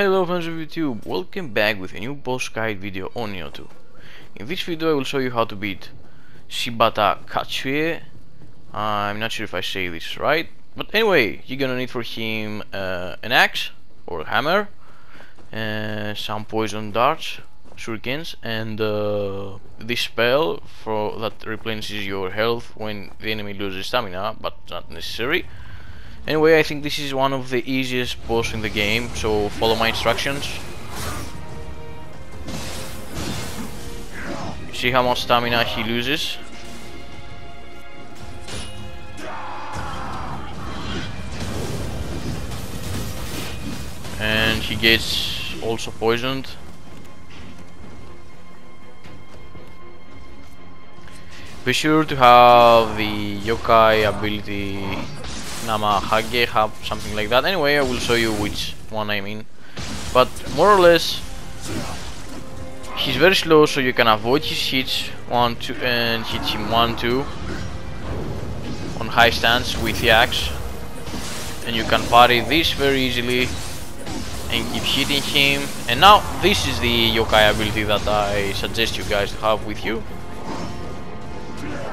Hello friends of YouTube, welcome back with a new boss guide video on Nioh 2. In this video I will show you how to beat Shibata Katsuie. I'm not sure if I say this right, but anyway, you're gonna need for him uh, an axe or a hammer, uh, some poison darts, shurikens, and uh, this spell for that replenishes your health when the enemy loses stamina, but not necessary. Anyway, I think this is one of the easiest boss in the game, so follow my instructions. You See how much stamina he loses. And he gets also poisoned. Be sure to have the yokai ability Hage have something like that. Anyway, I will show you which one I mean. But more or less, he's very slow, so you can avoid his hits one, two, and hit him one, two on high stance with the axe, and you can parry this very easily and keep hitting him. And now this is the yokai ability that I suggest you guys to have with you.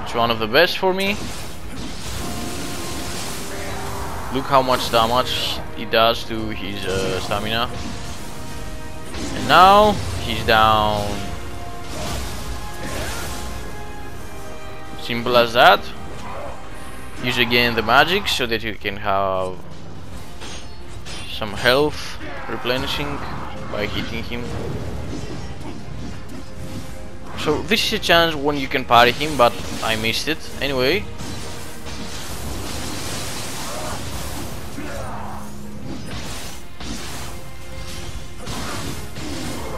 It's one of the best for me. Look how much damage he does to his uh, stamina. And now he's down. Simple as that. Use again the magic so that you can have some health replenishing by hitting him. So this is a chance when you can parry him, but I missed it. Anyway,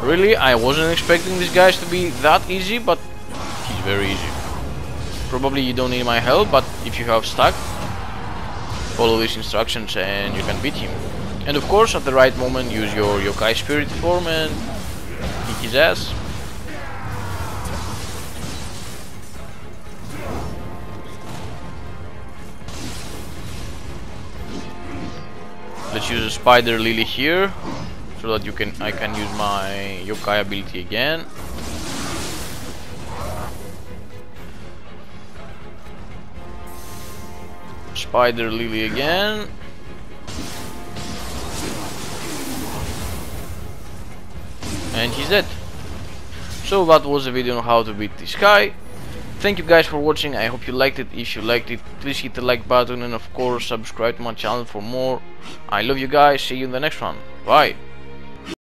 Really, I wasn't expecting these guys to be that easy, but he's very easy. Probably you don't need my help, but if you have stuck, follow these instructions and you can beat him. And of course, at the right moment, use your yokai spirit form and kick his ass. Let's use a spider lily here so that you can I can use my yokai ability again. Spider Lily again. And he's dead. So that was a video on how to beat this guy. Thank you guys for watching, I hope you liked it, if you liked it please hit the like button and of course subscribe to my channel for more. I love you guys, see you in the next one, bye!